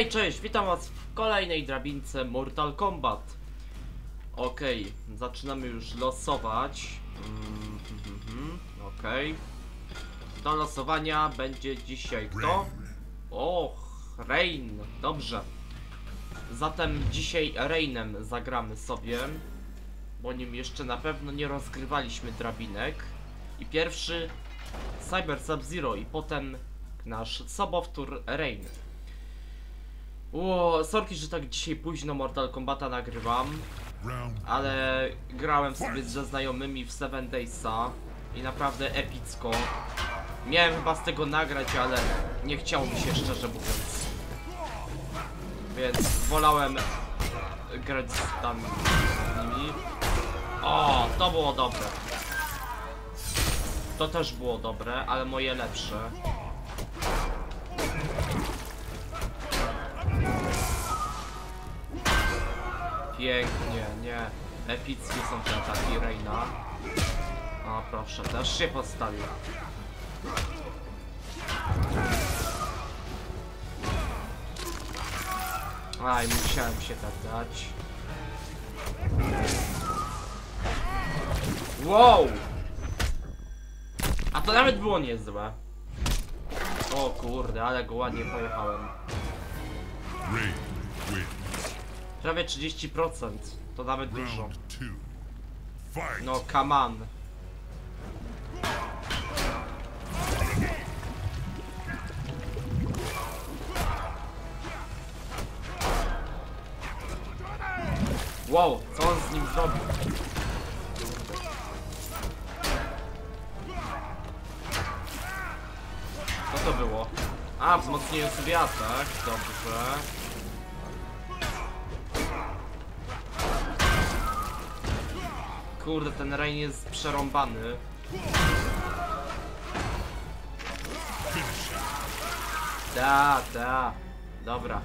Hej, cześć, witam was w kolejnej drabince Mortal Kombat. Okej, zaczynamy już losować. Mm, Okej. Do losowania będzie dzisiaj kto? Och, Rain, dobrze. Zatem dzisiaj Rainem zagramy sobie, bo nim jeszcze na pewno nie rozgrywaliśmy drabinek. I pierwszy Cyber Sub-Zero i potem nasz sobowtór Rain. Ło, sorki, że tak dzisiaj późno Mortal Kombata nagrywam, ale grałem sobie ze znajomymi w Seven Daysa i naprawdę epicko. Miałem chyba z tego nagrać, ale nie chciało mi się szczerze mówiąc. Więc wolałem grać z nimi. O, to było dobre. To też było dobre, ale moje lepsze. Pięknie, nie. Epickie są te ataki Reina. O proszę, też się postawił. Aj, musiałem się tak dać. Wow! A to nawet było niezłe. O kurde, ale go ładnie pojechałem. Prawie 30%. To nawet dużo. No, come on. Wow, co on z nim zrobił? Co to było? A, wzmocniłem sobie atak. Dobrze. Kurde, ten Rain jest przerąbany. Da, da. Dobra.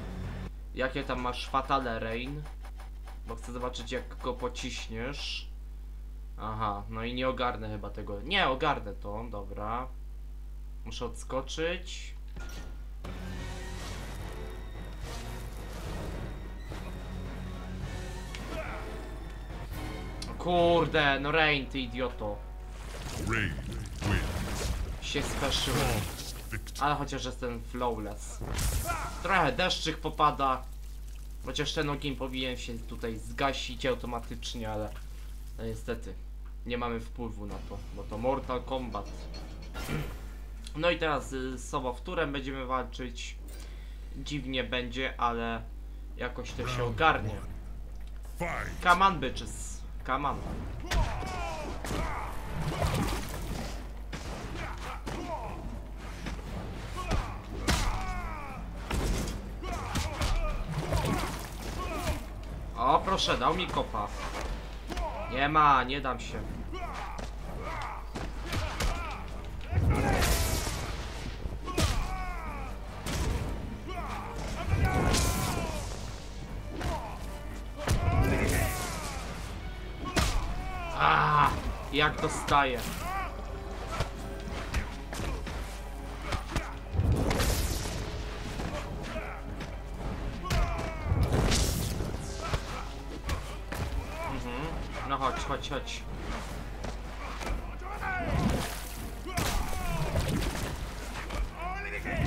Jakie tam masz fatale Rain? Bo chcę zobaczyć jak go pociśniesz. Aha, no i nie ogarnę chyba tego. Nie, ogarnę to, dobra. Muszę odskoczyć. Kurde, no Rain, ty idioto. Się speszyłem. Victory. Ale chociaż jestem flawless. Trochę deszczyk popada. Chociaż ten ogień powinien się tutaj zgasić automatycznie, ale no niestety nie mamy wpływu na to, bo to Mortal Kombat. No i teraz y, z sobowtórem będziemy walczyć. Dziwnie będzie, ale jakoś to się ogarnie. Come on bitches, come on. O proszę, dał mi kopa. Nie ma, nie dam się. Jak dostaję. Mhm. No chodź, chodź, chodź.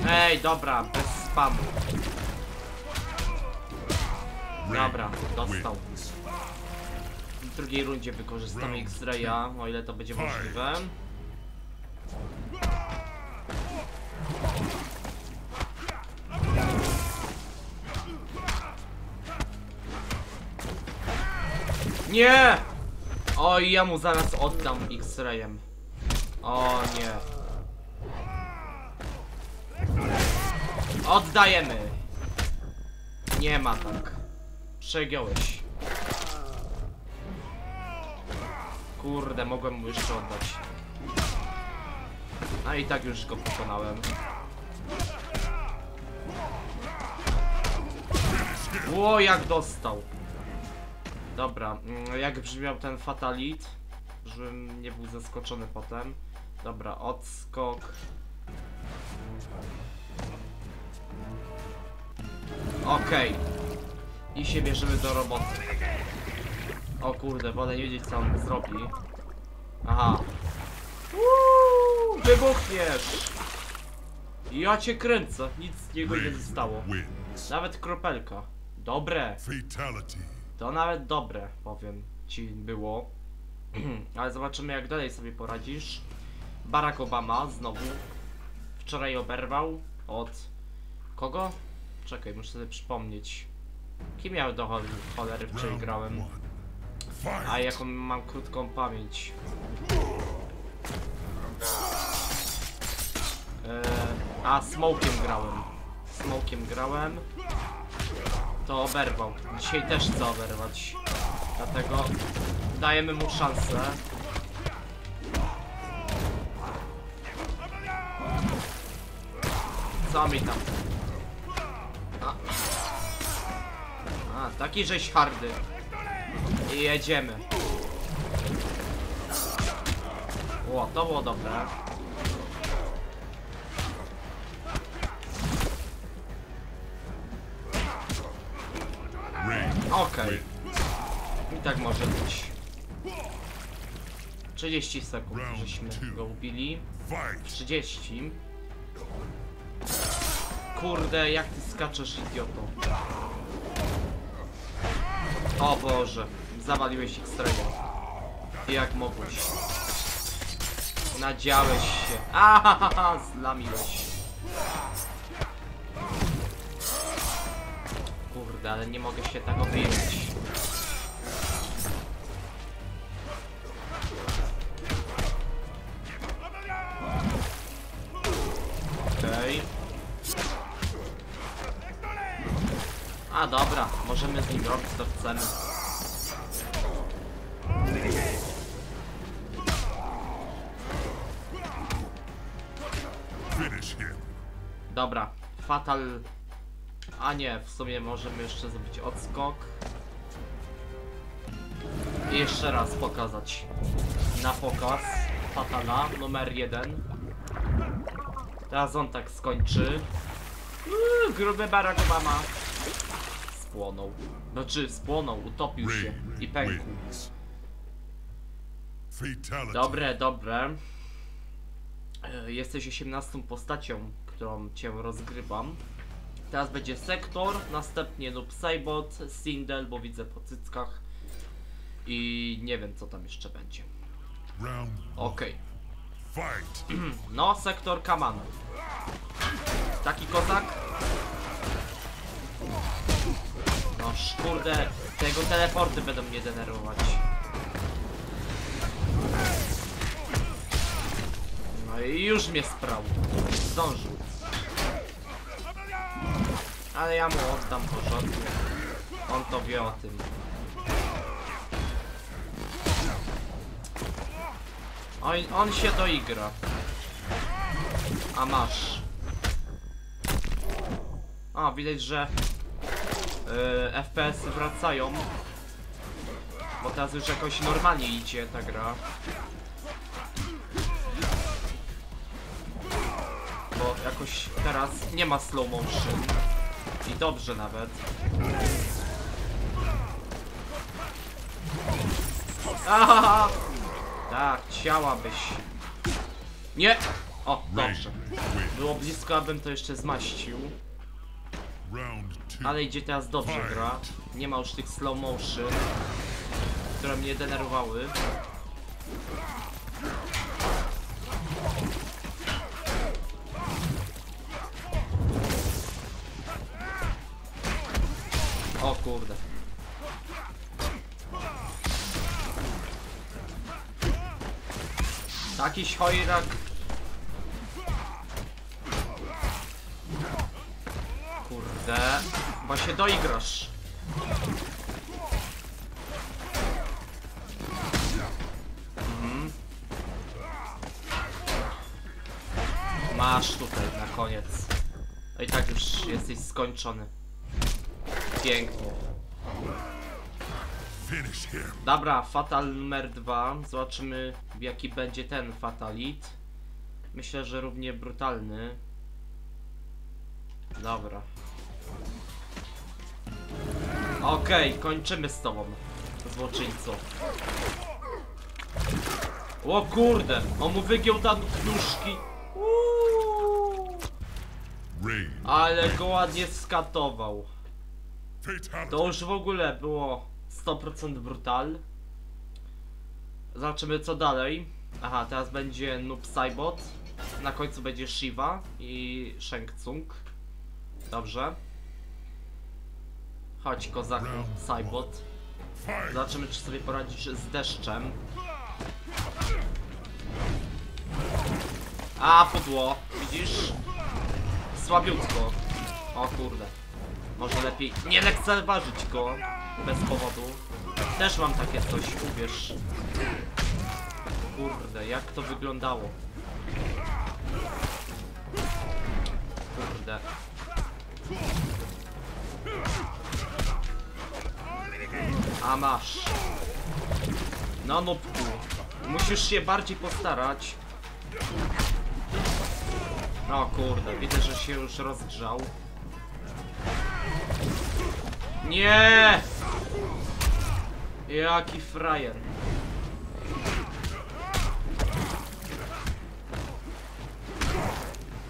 Ej, dobra, bez spamu. Dobra, dostał. Drugiej rundzie wykorzystam X-Raya, o ile to będzie możliwe. Nie! Oj, ja mu zaraz oddam X-Rayem. O nie. Oddajemy. Nie ma tak. Przegiąłeś. Kurde, mogłem mu jeszcze oddać. A i tak już go pokonałem. Ło, jak dostał. Dobra, mm, jak brzmiał ten fatalit, żebym nie był zaskoczony potem. Dobra, odskok. Okej. I się bierzemy do roboty. O kurde, wolę nie wiedzieć co on zrobi. Aha. Uuu, wybuchniesz! Ja cię kręcę, nic z niego nie zostało. Nawet kropelka. Dobre, to nawet dobre, powiem ci było. Ale zobaczymy jak dalej sobie poradzisz. Barack Obama znowu wczoraj oberwał od kogo? Czekaj, muszę sobie przypomnieć. Kim ja do chol- cholery wczoraj grałem? A jaką mam krótką pamięć. Eee, a, Smokiem grałem. Smokiem grałem. To oberwał. Dzisiaj też chcę oberwać. Dlatego dajemy mu szansę. Co mi tam? A, a taki żeś hardy. I jedziemy. O, to było dobre. Okej, wins. i tak może być. 30 sekund, żeśmy go ubili. Fight. 30. Kurde, jak ty skaczesz, idioto. O Boże, zawaliłeś X-Raya. I jak mogłeś? Nadziałeś się. Ahaha, zlamiłeś. Kurde, ale nie mogę się tego wyjąć. Fatal. A nie, w sumie możemy jeszcze zrobić odskok. I jeszcze raz pokazać. Na pokaz. Fatala, numer jeden. Teraz on tak skończy. Uuu, gruby Barack Obama. Spłonął. Znaczy, spłonął, utopił się i pękł. Dobre, dobre. E, Jesteś 18 postacią, którą cię rozgrywam. Teraz będzie sektor, następnie Noob Saibot, Sindel, bo widzę po cyckach. I nie wiem co tam jeszcze będzie. Okej. fight. No, sektor Kaman. Taki kozak. No kurde, tego teleporty będą mnie denerwować. No i już mnie sprał. Zdążył. Ale ja mu oddam porządnie. On to wie o tym. On, on się doigra. A masz. A, widać, że yy, FPS -y wracają. Bo teraz już jakoś normalnie idzie ta gra. Bo jakoś teraz nie ma slow motion. I dobrze nawet. Aha! Tak, chciałabyś. Nie! O, dobrze. Było blisko, abym to jeszcze zmaścił. Ale idzie teraz dobrze gra. Nie ma już tych slow motion, które mnie denerwowały. Takiś chojrak. Kurde. Chyba się doigrasz. Mhm. Masz tutaj na koniec. No i tak już jesteś skończony. Pięknie. Dobra, fatal numer dwa. Zobaczymy jaki będzie ten fatalit. Myślę, że równie brutalny. Dobra. Okej, kończymy z tobą, złoczyńco. O kurde, on mu wygiął tam nóżki. Ale go ładnie skatował. To już w ogóle było 100% brutal. Zobaczymy co dalej. Aha, teraz będzie Noob Saibot. Na końcu będzie Shiva i Shang Tsung. Dobrze. Chodź kozaku, Saibot. Zobaczymy czy sobie poradzisz z deszczem. A, pudło, widzisz? Słabiutko. O kurde. Może lepiej nie lekceważyć go bez powodu. Też mam takie coś, uwierz. Kurde, jak to wyglądało. Kurde. A masz. No nubku. Musisz się bardziej postarać. No kurde, widzę, że się już rozgrzał. Nie! Jaki frajer.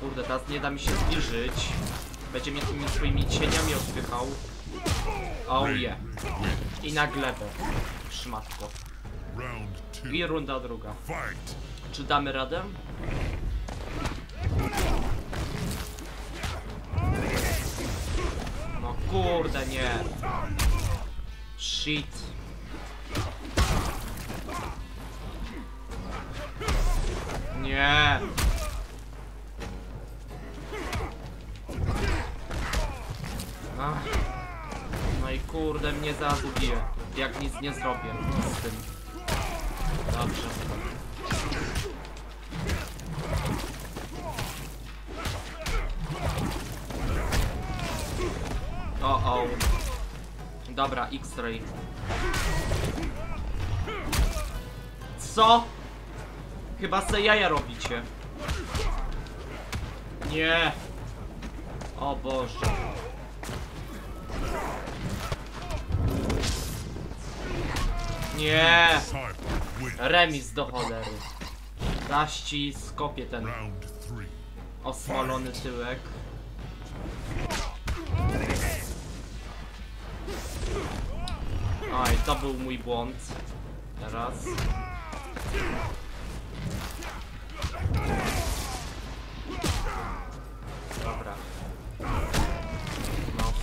Kurde, teraz nie da mi się zbliżyć. Będzie mnie tymi swoimi cieniami odpychał. Oh yeah. I na glebę. Szmatko. I runda druga. Czy damy radę? No kurde, nie. Shit. Nie. Ach. No i kurde, mnie zaraz ubije. Jak nic nie zrobię z tym. Dobrze. O, o. Dobra, X-ray. Co? Chyba se jaja robicie. Nie. O Boże. Nie. Remis do cholery. Zaś ci skopię ten osmolony tyłek. Oj, to był mój błąd. Teraz.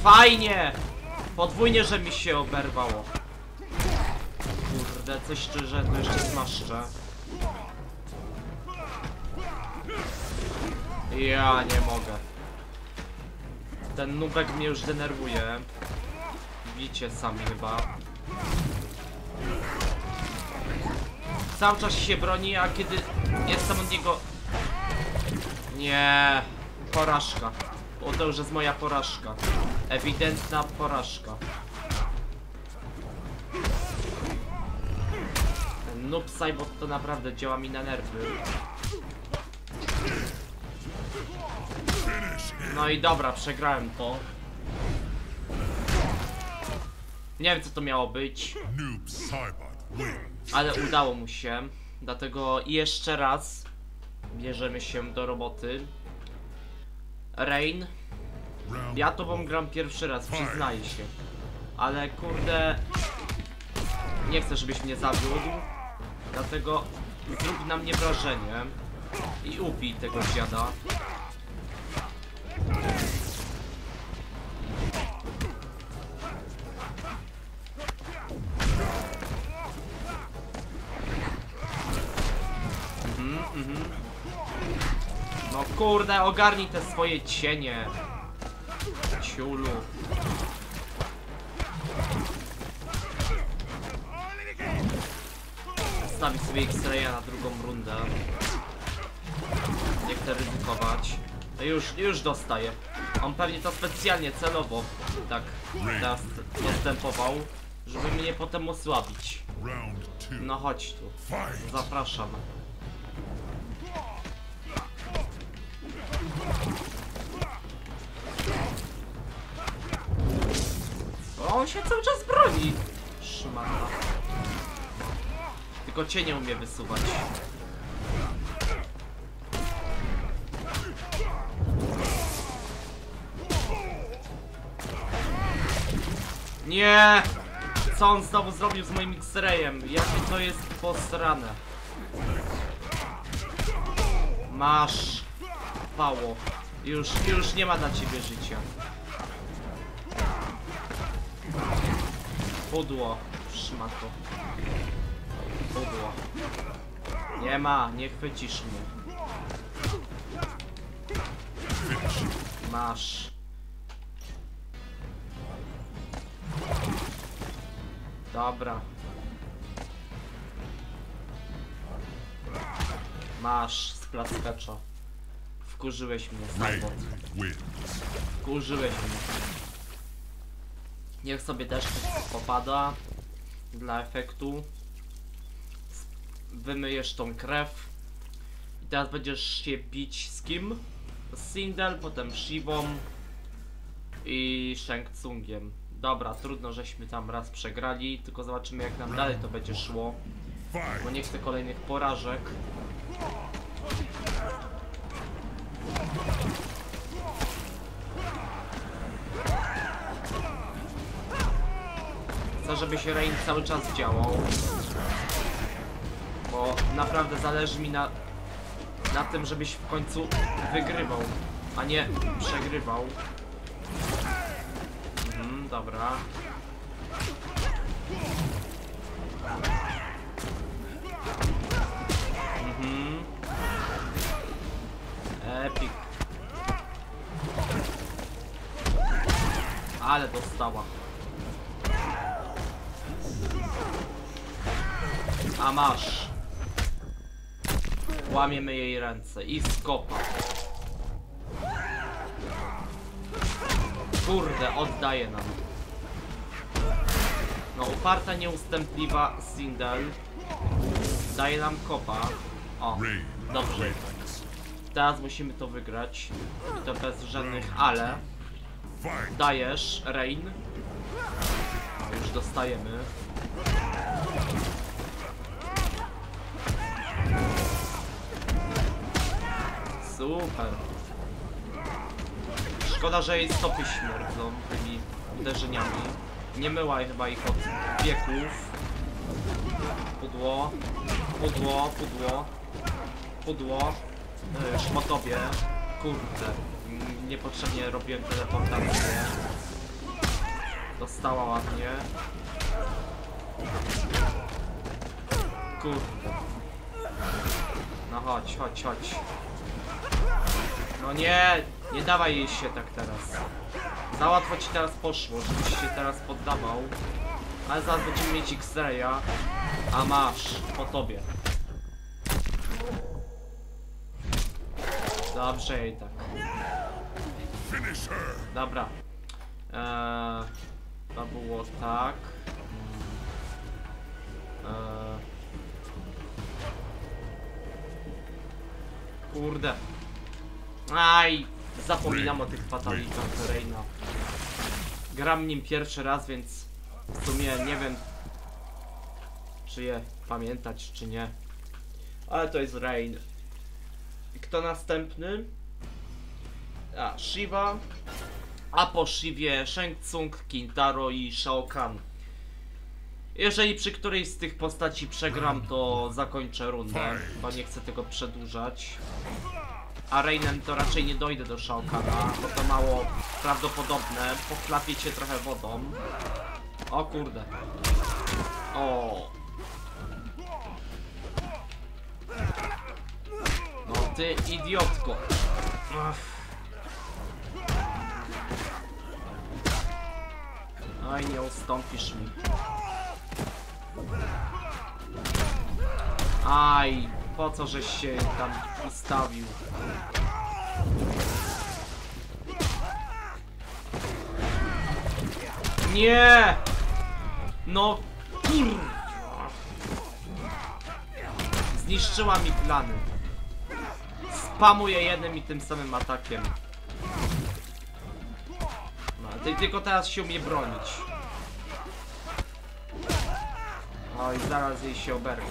Fajnie! Podwójnie, że mi się oberwało. Kurde, coś szczerze, to jeszcze zmaszczę. Ja nie mogę. Ten nubek mnie już denerwuje. Widzicie sami chyba. Cały czas się broni, a kiedy jestem od niego... Nie, porażka. O, to już jest moja porażka. Ewidentna porażka. Ten noob Cybot to naprawdę działa mi na nerwy. No i dobra, przegrałem to. Nie wiem co to miało być, ale udało mu się. Dlatego jeszcze raz bierzemy się do roboty. Rain, ja tobą gram pierwszy raz, przyznaję się. Ale kurde, nie chcę żebyś mnie zawiódł. Dlatego zrób na mnie wrażenie i ubij tego dziada. Mhm, mhm. No kurde, ogarnij te swoje cienie. Ciulu. Stawić sobie X-raya na drugą rundę. Nie chcę ryzykować. No Już, już dostaję. On pewnie to specjalnie celowo tak teraz postępował, żeby mnie potem osłabić. No chodź tu. Zapraszam. On się cały czas broni. Szmata. Tylko cię nie umie wysuwać. Nie! Co on znowu zrobił z moim X-rayem? Jakie to jest posrane. Masz. Pało. Już, już nie ma dla ciebie życia. Pudło. Szmato. Pudło. Nie ma, nie chwycisz mnie. Masz. Dobra. Masz z plaskacza. Wkurzyłeś mnie. Wkurzyłeś mnie. Niech sobie deszcz popada. Dla efektu. Wymyjesz tą krew. I teraz będziesz się bić z kim? Z Sindel, potem Shivą i Shang Tsungiem. Dobra, trudno, żeśmy tam raz przegrali, tylko zobaczymy jak nam dalej to będzie szło. Bo nie chcę kolejnych porażek. Żeby się Rain cały czas działał. Bo naprawdę zależy mi na, na tym, żebyś w końcu wygrywał, a nie przegrywał. Mhm, dobra. Mhm. Epic. Ale dostała. A masz. Łamiemy jej ręce i skopa. Kurde, oddaje nam. No, uparta, nieustępliwa Sindel daje nam kopa. O, dobrze. Teraz musimy to wygrać. I to bez żadnych ale. Dajesz, Rain. O, Już dostajemy. Super. Szkoda, że jej stopy śmierdzą tymi uderzeniami. Nie myła chyba ich od wieków. Pudło, pudło, pudło, pudło. Yy, szmotowie. Kurde. Mm, Niepotrzebnie robiłem teleportację. Dostała ładnie. Kurde. No chodź, chodź, chodź. No nie, nie dawaj jej się tak teraz. Za łatwo ci teraz poszło, żebyś się teraz poddawał. Ale zaraz będziemy mieć X-Raya. A masz, po tobie. Dobrze jej tak. Dobra. Eee, to było tak. Eee. Kurde. Aj, zapominam o tych fatalitach Reina. Gram nim pierwszy raz, więc w sumie nie wiem, czy je pamiętać, czy nie. Ale to jest Rain. Kto następny? A, Shiva. A po Shivie Shang Tsung, Kintaro i Shao Kahn. Jeżeli przy którejś z tych postaci przegram, to zakończę rundę, bo nie chcę tego przedłużać. A Rainem to raczej nie dojdę do Shao bo to mało prawdopodobne. Pochlapię cię trochę wodą. O kurde. O. No ty idiotko. Ach. Oj, nie ustąpisz mi. Aj, po co żeś się tam ustawił? Nie! No kurwa! Zniszczyła mi plany. Spamuję jednym i tym samym atakiem. No, ty tylko teraz się umie bronić. Oj, zaraz jej się oberwie.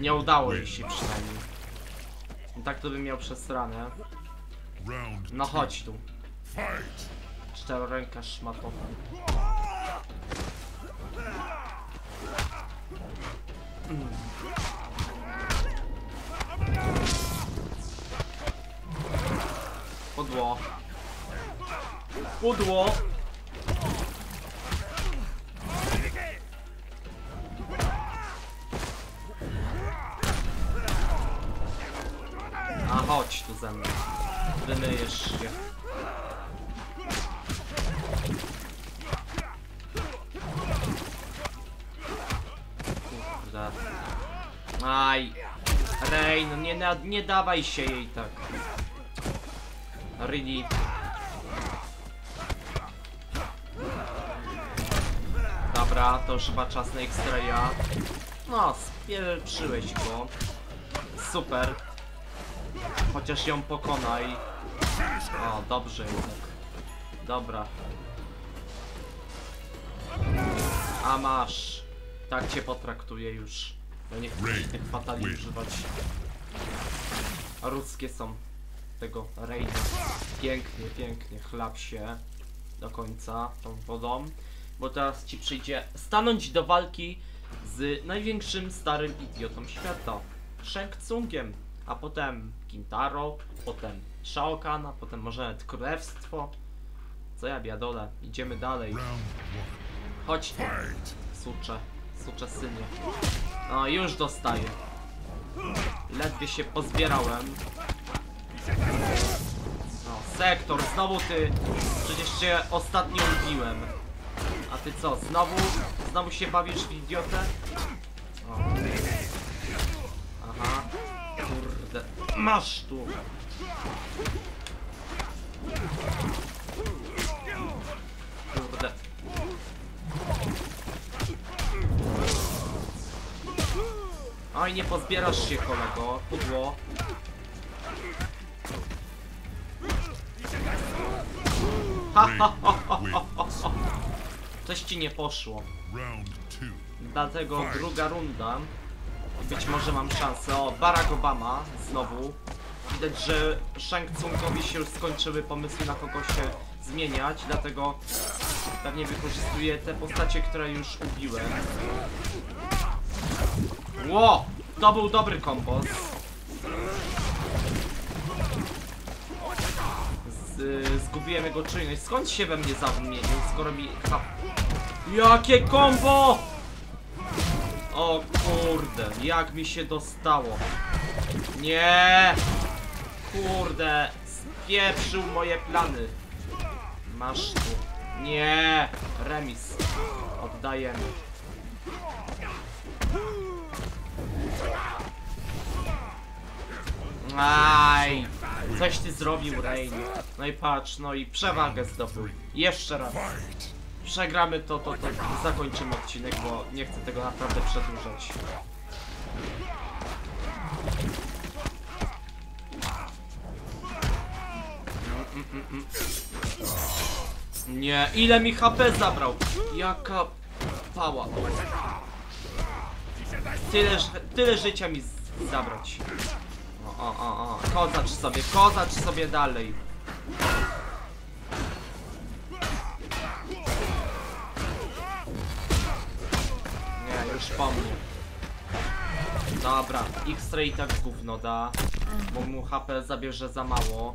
Nie udało jej się przynajmniej. Tak to bym miał przesrane. No chodź tu. Czteroręka szmatowa. Mm. Pudło. Pudło. Ze mną. Wymyjesz się. Kurde. Aj. Rain, nie, na- nie dawaj się jej tak. Really. Dobra, to już chyba czas na X-Raya. No, spieprzyłeś go. Super. Chociaż ją pokonaj. O, dobrze jednak. Dobra. A masz. Tak cię potraktuję już. No nie chcę tych fatali win. używać. A ruskie są tego Raina. Pięknie, pięknie. Chlap się do końca tą wodą. Bo teraz ci przyjdzie stanąć do walki z największym starym idiotą świata. Shang Tsungiem. A potem Kintaro, potem Shao Kahn, a potem może nawet Królestwo. Co ja biadole, idziemy dalej. Chodź tu, sucze, sucze synie. No już dostaję. Ledwie się pozbierałem. No, sektor, znowu ty. Przecież cię ostatnio ubiłem. A ty co, znowu? Znowu się bawisz w idiotę? Masz tu. Kurde. Oj, nie pozbierasz się, kolego. Pudło. Ha, ha, ha, ha, Wins. Coś ci nie poszło. Dlatego druga runda. Być może mam szansę. O, Barack Obama znowu. Widać, że Shang Tsungowi się już skończyły pomysły na kogo się zmieniać, dlatego pewnie wykorzystuję te postacie, które już ubiłem. Ło! To był dobry kombos. Z, zgubiłem jego. Skąd się we mnie zamienił, skoro mi... Jakie kombo! O kurde, jak mi się dostało. Nie! Kurde, spieprzył moje plany. Masz tu. Nie! Remis. Oddajemy. Aj! Coś ty zrobił, Rain. No i patrz, no i przewagę zdobył. Jeszcze raz. Przegramy to, to, to zakończymy odcinek, bo nie chcę tego naprawdę przedłużać. Nie, ile mi HP zabrał? Jaka pała. Tyle, tyle życia mi zabrać. O, o, o, o. Kozacz sobie, kozacz sobie dalej. Po mnie. Dobra, X-Ray tak gówno da, bo mu HP zabierze za mało.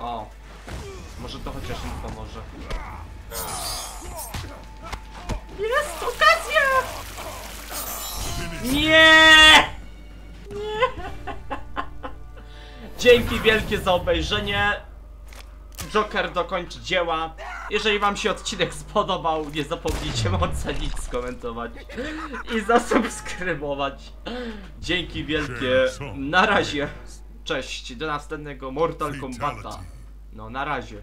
O, może to chociaż im pomoże. Jest okazja! Nie! Nie! Dzięki wielkie za obejrzenie. Joker dokończy dzieła. Jeżeli wam się odcinek spodobał, nie zapomnijcie ocenić, skomentować i zasubskrybować. Dzięki wielkie. Na razie. Cześć, do następnego Mortal Kombata. No, na razie.